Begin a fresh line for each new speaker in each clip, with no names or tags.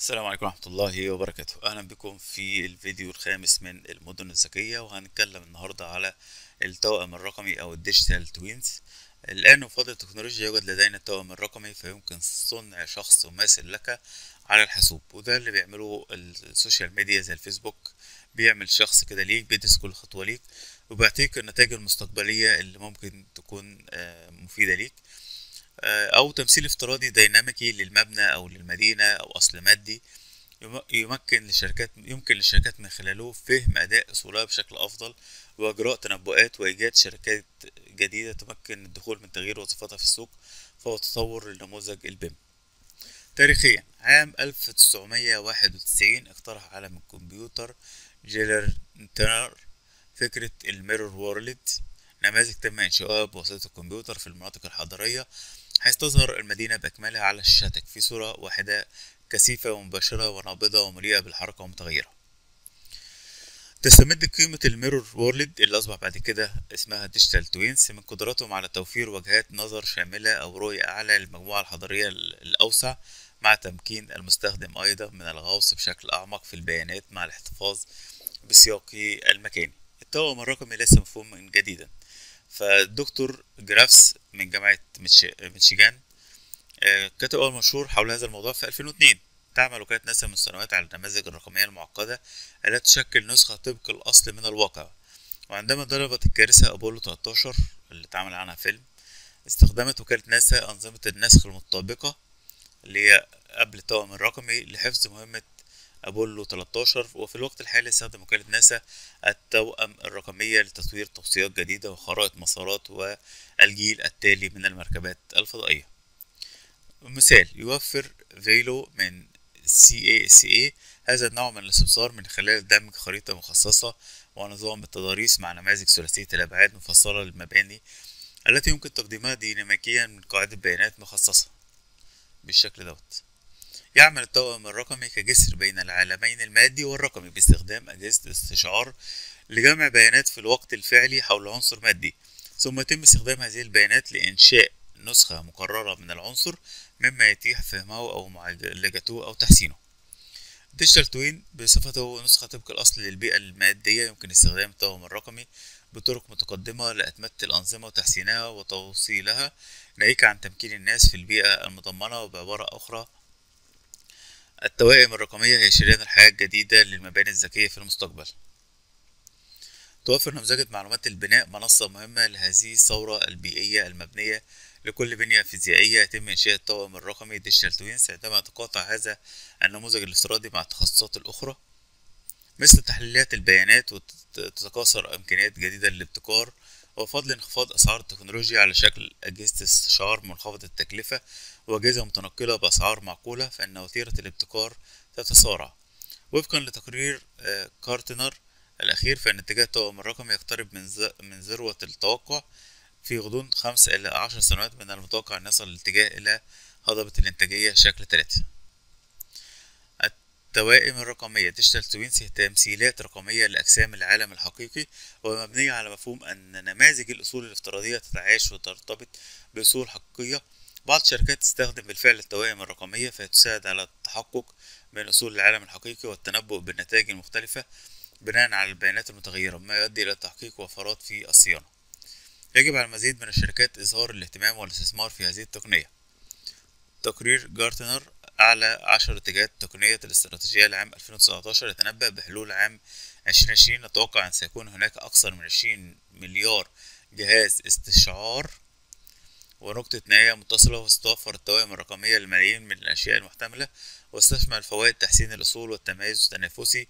السلام عليكم ورحمة الله وبركاته. أهلا بكم في الفيديو الخامس من المدن الذكية وهنتكلم النهاردة على التوأم الرقمي أو ال digital twins. الآن وفضل التكنولوجيا يوجد لدينا التوأم الرقمي فيمكن صنع شخص مماثل لك على الحاسوب. وده اللي بيعمله ال social media زي الفيسبوك بيعمل شخص كده ليك بيدرس كل خطوة ليك وبيعطيك النتائج المستقبلية اللي ممكن تكون آه، مفيدة ليك. أو تمثيل افتراضي ديناميكي للمبنى أو للمدينة أو أصل مادي يم- يمكن للشركات يمكن للشركات من خلاله فهم أداء أصولها بشكل أفضل وإجراء تنبؤات وإيجاد شركات جديدة تمكن الدخول من تغيير وظيفتها في السوق فهو تطور لنموذج ال BIM. تاريخيا عام 1991 اقترح عالم الكمبيوتر جيليرنتر فكرة ال mirror world نماذج تم إنشاؤها بواسطة الكمبيوتر في المناطق الحضرية حيث تظهر المدينة بأكملها على شاشتك في صورة واحدة كثيفة ومباشرة ونابضة ومليئة بالحركة ومتغيرة. تستمد قيمة ال mirror world اللي أصبح بعد كده اسمها digital twins من قدرتهم على توفير وجهات نظر شاملة أو رؤية أعلى للمجموعة الحضرية الأوسع مع تمكين المستخدم أيضا من الغوص بشكل أعمق في البيانات مع الاحتفاظ بسياقه المكاني. التوأم الرقمي ليس مفهوما جديدا. فالدكتور جرافس من جامعة ميشيغان آه، كتب أول مشهور حول هذا الموضوع في 2002 تعمل وكالة ناسا من السنوات على النماذج الرقمية المعقدة التي تشكل نسخة طبق الأصل من الواقع. وعندما ضربت الكارثة أبولو 13 اللي اتعمل عنها فيلم استخدمت وكالة ناسا أنظمة النسخ المطابقة اللي هي قبل التوأم الرقمي لحفظ مهمة أبولو 13 وفي الوقت الحالي استخدم وكالة ناسا التوأم الرقمية لتطوير توصيات جديدة وخرائط مسارات والجيل التالي من المركبات الفضائية. مثال يوفر فيلو من CACA هذا النوع من الاستبصار من خلال دمج خريطة مخصصة ونظام التضاريس مع نماذج ثلاثية الأبعاد مفصلة للمباني التي يمكن تقديمها ديناميكيا من قاعدة بيانات مخصصة. بالشكل دوت. يعمل التوأم الرقمي كجسر بين العالمين المادي والرقمي باستخدام أجهزة استشعار لجمع بيانات في الوقت الفعلي حول عنصر مادي. ثم يتم استخدام هذه البيانات لإنشاء نسخة مكررة من العنصر مما يتيح فهمه أو معالجته أو تحسينه. digital twin بصفته نسخة طبق الأصل للبيئة المادية يمكن استخدام التوأم الرقمي بطرق متقدمة لأتمتة الأنظمة وتحسينها وتوصيلها ناهيك عن تمكين الناس في البيئة المضمنة وبعبارة أخرى التوائم الرقمية هي شريان الحياة الجديدة للمباني الذكية في المستقبل. توفر نمذجة معلومات البناء منصة مهمة لهذه الثورة البيئية المبنية لكل بنية فيزيائية يتم إنشاء التوأم الرقمي digital twins عندما يتقاطع هذا النموذج الافتراضي مع التخصصات الأخرى. مثل تحليلات البيانات وتتكاثر إمكانيات جديدة للابتكار وبفضل انخفاض أسعار التكنولوجيا على شكل أجهزة استشعار منخفضة التكلفة وأجهزة متنقلة بأسعار معقولة فإن وتيرة الابتكار تتسارع. وفقا لتقرير آه، جارتنر الأخير فإن اتجاه التوأم الرقمي يقترب من من ذروة التوقع في غضون خمسة إلى عشر سنوات من المتوقع أن يصل الاتجاه إلى هضبة الإنتاجية شكل ثلاثة التوائم الرقمية digital twins هي تمثيلات رقمية لأجسام العالم الحقيقي ومبنية على مفهوم أن نماذج الأصول الافتراضية تتعايش وترتبط بأصول حقيقية. بعض الشركات تستخدم بالفعل التوائم الرقمية فهي تساعد على التحقق من أصول العالم الحقيقي والتنبؤ بالنتائج المختلفة بناء على البيانات المتغيرة مما يؤدي إلى تحقيق وفرات في الصيانة. يجب على المزيد من الشركات إظهار الاهتمام والاستثمار في هذه التقنية. تقرير جارتنر أعلى عشر اتجاهات تقنية الاستراتيجية لعام 2019 يتنبأ بحلول عام 2020 نتوقع أن سيكون هناك أكثر من 20 مليار جهاز استشعار ونقطة نهاية متصلة وستوفر التوائم الرقمية للملايين من الأشياء المحتملة وتشمل فوائد تحسين الأصول والتميز التنافسي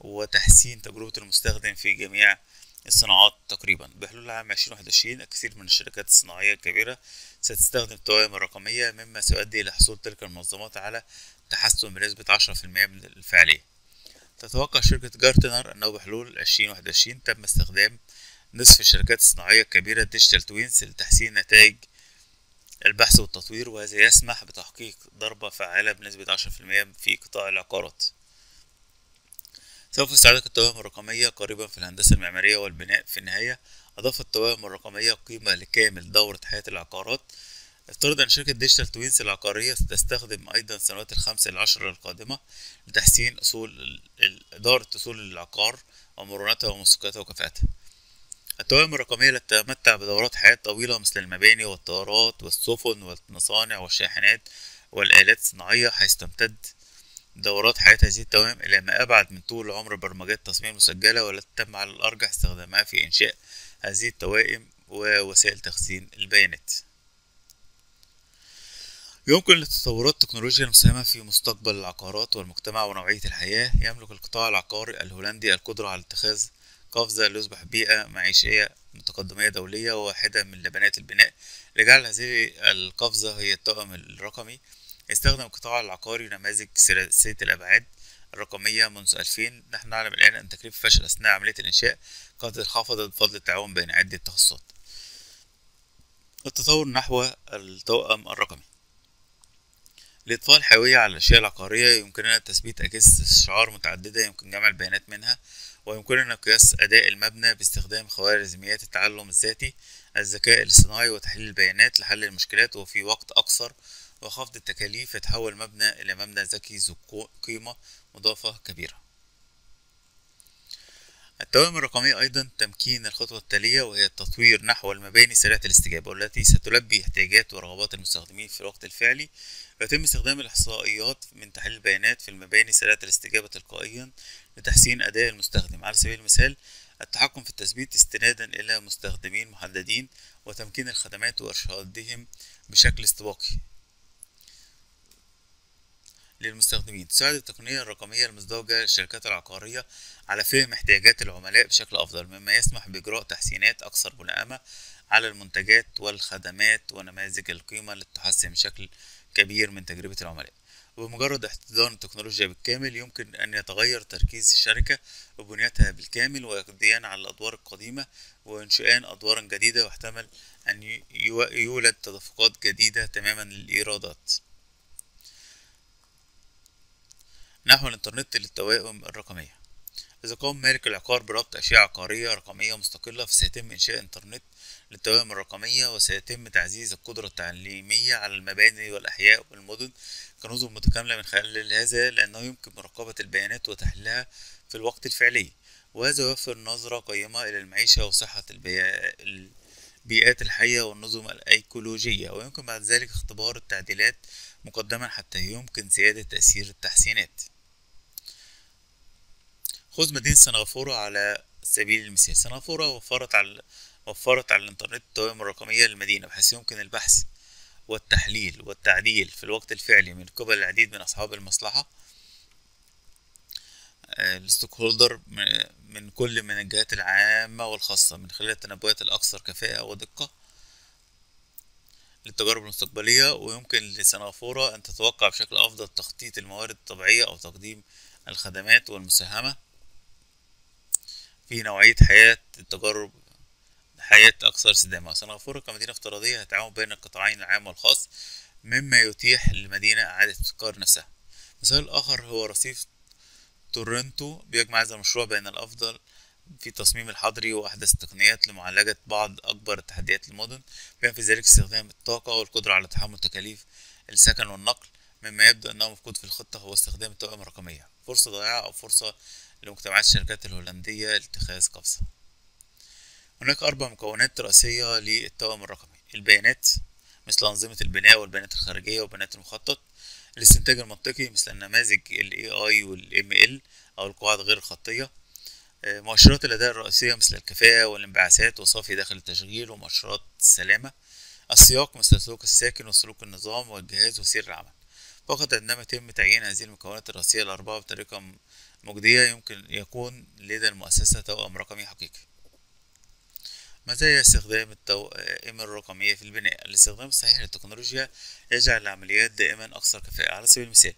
وتحسين تجربة المستخدم في جميع الصناعات تقريبا. بحلول عام 2021 الكثير من الشركات الصناعية الكبيرة ستستخدم التوائم الرقمية مما سيؤدي إلى حصول تلك المنظمات على تحسن بنسبة 10% من الفعالية. تتوقع شركة جارتنر أنه بحلول 2021 تم استخدام نصف الشركات الصناعية الكبيرة digital twins لتحسين نتائج البحث والتطوير وهذا يسمح بتحقيق ضربة فعالة بنسبة 10% في قطاع العقارات. سوف يساعدك التوائم الرقمية قريبا في الهندسة المعمارية والبناء في النهاية أضافت التوائم الرقمية قيمة لكامل دورة حياة العقارات. افترض أن شركة digital twins العقارية ستستخدم أيضا السنوات الخمس العشر القادمة لتحسين أصول إدارة أصول العقار ومرونتها وموثوقيتها وكفاءتها. التوائم الرقمية تتمتع بدورات حياة طويلة مثل المباني والطائرات والسفن والمصانع والشاحنات والآلات الصناعية حيث تمتد دورات حياة هذه التوائم إلى ما أبعد من طول عمر برمجات التصميم المسجلة والتي تم على الأرجح استخدامها في إنشاء هذه التوائم ووسائل تخزين البيانات. يمكن للتطورات التكنولوجيا المساهمة في مستقبل العقارات والمجتمع ونوعية الحياة. يملك القطاع العقاري الهولندي القدرة على اتخاذ قفزة ليصبح بيئة معيشية متقدمية دولية وواحدة من لبنات البناء. لجعل هذه القفزة هي الطاقم الرقمي يستخدم القطاع العقاري نماذج ثلاثية الأبعاد الرقمية منذ 2000 نحن نعلم الآن أن تكلفة الفشل أثناء عملية الإنشاء قد انخفضت بفضل التعاون بين عدة تخصصات. التطور نحو التوأم الرقمي. لإطفاء الحيوية على الأشياء العقارية يمكننا تثبيت أجهزة استشعار متعددة يمكن جمع البيانات منها ويمكننا قياس أداء المبنى باستخدام خوارزميات التعلم الذاتي الذكاء الاصطناعي وتحليل البيانات لحل المشكلات وفي وقت أقصر وخفض التكاليف يتحول مبنى إلى مبنى ذكي ذو قيمة مضافة كبيرة. التوائم الرقمية أيضا تمكين الخطوة التالية وهي التطوير نحو المباني سريعة الاستجابة والتي ستلبي احتياجات ورغبات المستخدمين في الوقت الفعلي. ويتم استخدام الإحصائيات من تحليل البيانات في المباني سريعة الاستجابة تلقائيا لتحسين أداء المستخدم. على سبيل المثال التحكم في التثبيت استنادا إلى مستخدمين محددين وتمكين الخدمات وإرشادهم بشكل استباقي. للمستخدمين. تساعد التقنية الرقمية المزدوجة للشركات العقارية على فهم احتياجات العملاء بشكل أفضل مما يسمح بإجراء تحسينات أكثر ملائمة على المنتجات والخدمات ونماذج القيمة للتحسن بشكل كبير من تجربة العملاء. وبمجرد احتضان التكنولوجيا بالكامل يمكن أن يتغير تركيز الشركة وبنيتها بالكامل ويقضيان على الأدوار القديمة وإنشئان أدوار جديدة واحتمل أن يولد تدفقات جديدة تماما للإيرادات. نحو الإنترنت للتوائم الرقمية. إذا قام مالك العقار بربط أشياء عقارية رقمية مستقلة فسيتم إنشاء إنترنت للتوائم الرقمية وسيتم تعزيز القدرة التعليمية على المباني والأحياء والمدن كنظم متكاملة من خلال هذا لأنه يمكن مراقبة البيانات وتحليلها في الوقت الفعلي. وهذا يوفر نظرة قيمة إلى المعيشة وصحة البيئات الحية والنظم الأيكولوجية ويمكن بعد ذلك اختبار التعديلات مقدما حتى يمكن زيادة تأثير التحسينات. خذ مدينة سنغافورة على سبيل المثال. سنغافورة وفرت على وفرت على الإنترنت التوائم الرقمية للمدينة بحيث يمكن البحث والتحليل والتعديل في الوقت الفعلي من قبل العديد من أصحاب المصلحة الستوك هولدر من كل من الجهات العامة والخاصة من خلال التنبؤات الأكثر كفاءة ودقة للتجارب المستقبلية ويمكن لسنغافورة أن تتوقع بشكل أفضل تخطيط الموارد الطبيعية أو تقديم الخدمات والمساهمة في نوعية حياة التجارب حياة أكثر استدامة. سنغافورة كمدينة افتراضية هتعاون بين القطاعين العام والخاص مما يتيح للمدينة إعادة ابتكار نفسها. مثال آخر هو رصيف تورنتو بيجمع هذا المشروع بين الأفضل في تصميم الحضري وأحدث التقنيات لمعالجة بعض أكبر التحديات للمدن بما في ذلك استخدام الطاقة والقدرة على تحمل تكاليف السكن والنقل. مما يبدو أنه مفقود في الخطة هو استخدام التوائم الرقمية. فرصة ضائعة أو فرصة لمجتمعات الشركات الهولندية لاتخاذ قفزة. هناك أربع مكونات رئيسية للتوأم الرقمي البيانات مثل أنظمة البناء والبيانات الخارجية وبيانات المخطط الاستنتاج المنطقي مثل النماذج ال AI وال ML أو القواعد غير الخطية آه، مؤشرات الأداء الرئيسية مثل الكفاءة والانبعاثات وصافي داخل التشغيل ومؤشرات السلامة السياق مثل سلوك الساكن وسلوك النظام والجهاز وسير العمل. فقط عندما يتم تعيين هذه المكونات الرئيسية الأربعة بطريقة مجدية يمكن يكون لدى المؤسسة توأم رقمي حقيقي. مزايا استخدام التوائم الرقمية في البناء. الاستخدام الصحيح للتكنولوجيا يجعل العمليات دائما أكثر كفاءة. على سبيل المثال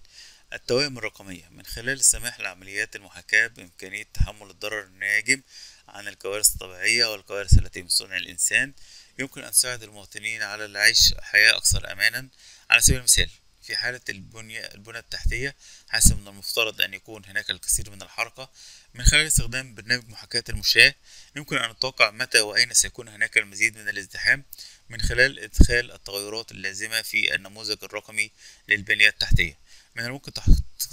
التوائم الرقمية. من خلال السماح لعمليات المحاكاة بإمكانية تحمل الضرر الناجم عن الكوارث الطبيعية والكوارث التي من صنع الإنسان يمكن أن تساعد المواطنين على العيش حياة أكثر أمانا. على سبيل المثال في حالة البنية البنى التحتية حيث من المفترض أن يكون هناك الكثير من الحركة. من خلال استخدام برنامج محاكاة المشاة يمكن أن نتوقع متى وأين سيكون هناك المزيد من الازدحام. من خلال إدخال التغيرات اللازمة في النموذج الرقمي للبنية التحتية. من الممكن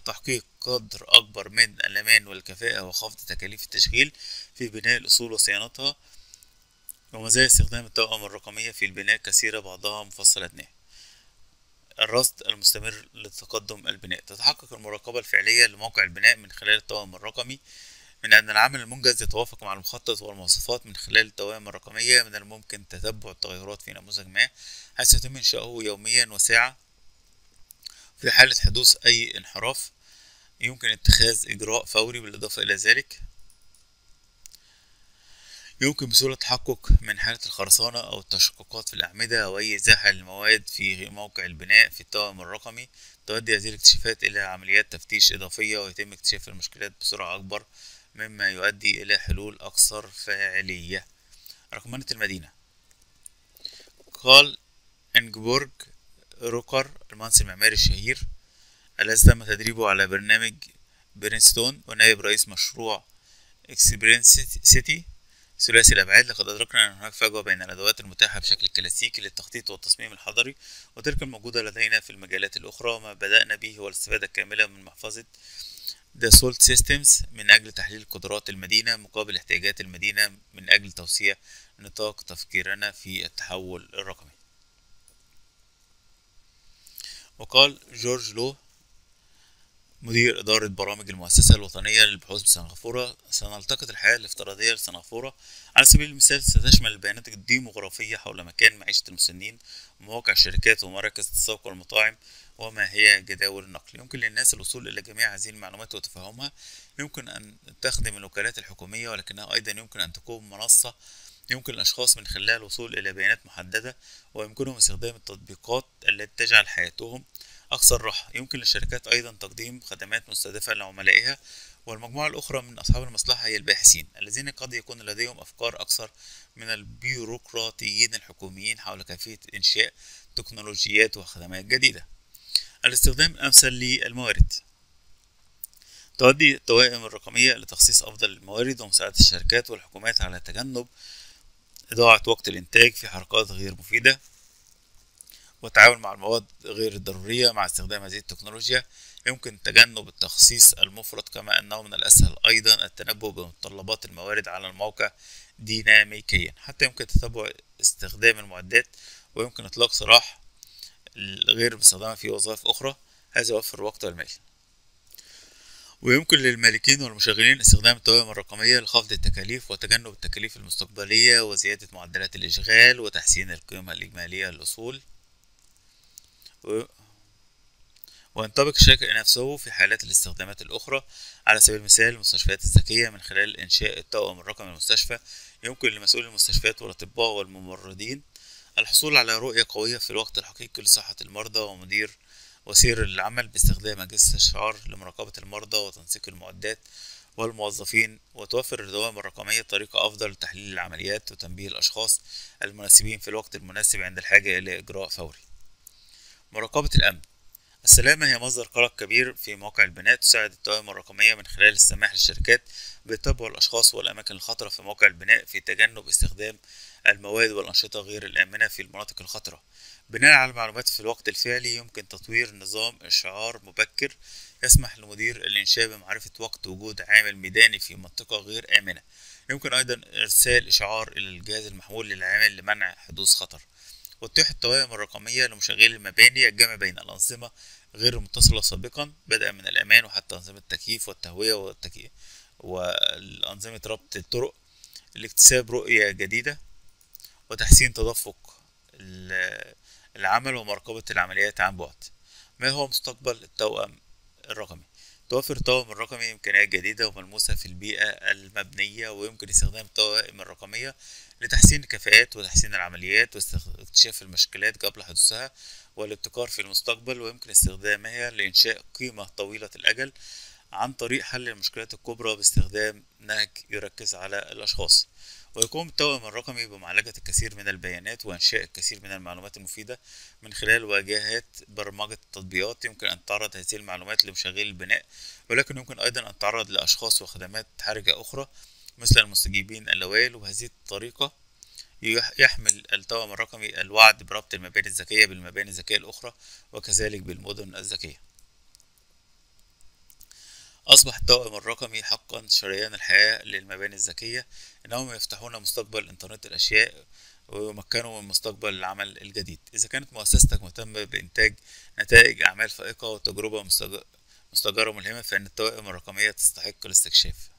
تحقيق قدر أكبر من الأمان والكفاءة وخفض تكاليف التشغيل في بناء الأصول وصيانتها ومزايا استخدام التوأم الرقمية في البناء كثيرة بعضها مفصل أدناه الرصد المستمر لتقدم البناء. تتحقق المراقبة الفعلية لموقع البناء من خلال التوأم الرقمي من أن العمل المنجز يتوافق مع المخطط والمواصفات من خلال التوائم الرقمية. من الممكن تتبع التغيرات في نموذج ما حيث يتم إنشاؤه يوميا وساعة في حالة حدوث أي انحراف. يمكن اتخاذ إجراء فوري بالإضافة إلى ذلك. يمكن بسهولة التحقق من حالة الخرسانة أو التشققات في الأعمدة أو أي إزاحة للمواد في موقع البناء في التوأم الرقمي. تؤدي هذه الاكتشافات إلى عمليات تفتيش إضافية ويتم اكتشاف المشكلات بسرعة أكبر مما يؤدي إلى حلول أكثر فاعلية. رقمنة المدينة. قال إنجبورج روكر المهندس المعماري الشهير الذي تم تدريبه على برنامج برينستون ونائب رئيس مشروع Experience City ثلاثي الأبعاد لقد أدركنا أن هناك فجوة بين الأدوات المتاحة بشكل كلاسيكي للتخطيط والتصميم الحضري وتلك الموجودة لدينا في المجالات الأخرى وما بدأنا به هو الاستفادة الكاملة من محفظة Dassault Systèmes من أجل تحليل قدرات المدينة مقابل احتياجات المدينة من أجل توسيع نطاق تفكيرنا في التحول الرقمي. وقال جورج لو مدير إدارة برامج المؤسسة الوطنية للبحوث بسنغافورة. سنلتقط الحياة الافتراضية لسنغافورة على سبيل المثال ستشمل البيانات الديموغرافية حول مكان معيشة المسنين ومواقع الشركات ومراكز التسوق والمطاعم وما هي جداول النقل. يمكن للناس الوصول إلى جميع هذه المعلومات وتفهمها. يمكن أن تخدم الوكالات الحكومية ولكنها أيضا يمكن أن تكون منصة. يمكن الأشخاص من خلالها الوصول إلى بيانات محددة ويمكنهم استخدام التطبيقات التي تجعل حياتهم أكثر راحة يمكن للشركات أيضا تقديم خدمات مستهدفة لعملائها والمجموعة الأخرى من أصحاب المصلحة هي الباحثين الذين قد يكون لديهم أفكار أكثر من البيروقراطيين الحكوميين حول كيفية إنشاء تكنولوجيات وخدمات جديدة. الاستخدام الأمثل للموارد. تؤدي التوائم الرقمية لتخصيص أفضل الموارد ومساعدة الشركات والحكومات على تجنب إضاعة وقت الإنتاج في حركات غير مفيدة. والتعامل مع المواد غير الضرورية مع استخدام هذه التكنولوجيا يمكن تجنب التخصيص المفرط كما أنه من الأسهل أيضا التنبؤ بمتطلبات الموارد على الموقع ديناميكيا. حتى يمكن تتبع استخدام المعدات ويمكن إطلاق سراح غير مستخدمة في وظائف أخرى. هذا يوفر الوقت والمال. ويمكن للمالكين والمشغلين استخدام التوائم الرقمية لخفض التكاليف وتجنب التكاليف المستقبلية وزيادة معدلات الإشغال وتحسين القيمة الإجمالية للأصول وينطبق الشيء نفسه في حالات الاستخدامات الأخرى. على سبيل المثال المستشفيات الذكية من خلال إنشاء التوأم الرقمي للمستشفى يمكن لمسؤولي المستشفيات والأطباء والممرضين الحصول على رؤية قوية في الوقت الحقيقي لصحة المرضى ومدير وسير العمل باستخدام أجهزة الشعار لمراقبة المرضى وتنسيق المعدات والموظفين وتوفر الدوام الرقمية طريقة أفضل لتحليل العمليات وتنبيه الأشخاص المناسبين في الوقت المناسب عند الحاجة إلى إجراء فوري. مراقبة الأمن. السلامة هي مصدر قلق كبير في مواقع البناء تساعد التوائم الرقمية من خلال السماح للشركات بتتبع الأشخاص والأماكن الخطرة في مواقع البناء في تجنب استخدام المواد والأنشطة غير الآمنة في المناطق الخطرة. بناء على المعلومات في الوقت الفعلي يمكن تطوير نظام إشعار مبكر يسمح لمدير الإنشاء بمعرفة وقت وجود عامل ميداني في منطقة غير آمنة. يمكن أيضا إرسال إشعار إلى الجهاز المحمول للعامل لمنع حدوث خطر. وتتيح التوائم الرقمية لمشغلي المباني الجمع بين الأنظمة غير المتصلة سابقا بدءا من الأمان وحتى أنظمة التكييف والتهوية والتكييف وأنظمة ربط الطرق لاكتساب رؤية جديدة وتحسين تدفق العمل ومراقبة العمليات عن بعد. ما هو مستقبل التوأم الرقمي؟ توفر التوأم الرقمي إمكانيات جديدة وملموسة في البيئة المبنية ويمكن استخدام التوائم الرقمية لتحسين الكفاءات وتحسين العمليات واكتشاف المشكلات قبل حدوثها والابتكار في المستقبل ويمكن استخدامها لإنشاء قيمة طويلة الأجل عن طريق حل المشكلات الكبرى باستخدام نهج يركز على الأشخاص. ويقوم التوأم الرقمي بمعالجة الكثير من البيانات وإنشاء الكثير من المعلومات المفيدة من خلال واجهات برمجة التطبيقات. يمكن أن تعرض هذه المعلومات لمشغلي البناء ولكن يمكن أيضا أن تعرض لأشخاص وخدمات حرجة أخرى. مثل المستجيبين الأوائل وبهذه الطريقة يحمل التوأم الرقمي الوعد بربط المباني الذكية بالمباني الذكية الأخرى وكذلك بالمدن الذكية. أصبح التوأم الرقمي حقا شريان الحياة للمباني الذكية إنهم يفتحون مستقبل إنترنت الأشياء ويمكنوا من مستقبل العمل الجديد. إذا كانت مؤسستك مهتمة بإنتاج نتائج أعمال فائقة وتجربة مستجرة ملهمة فإن التوائم الرقمية تستحق الاستكشاف.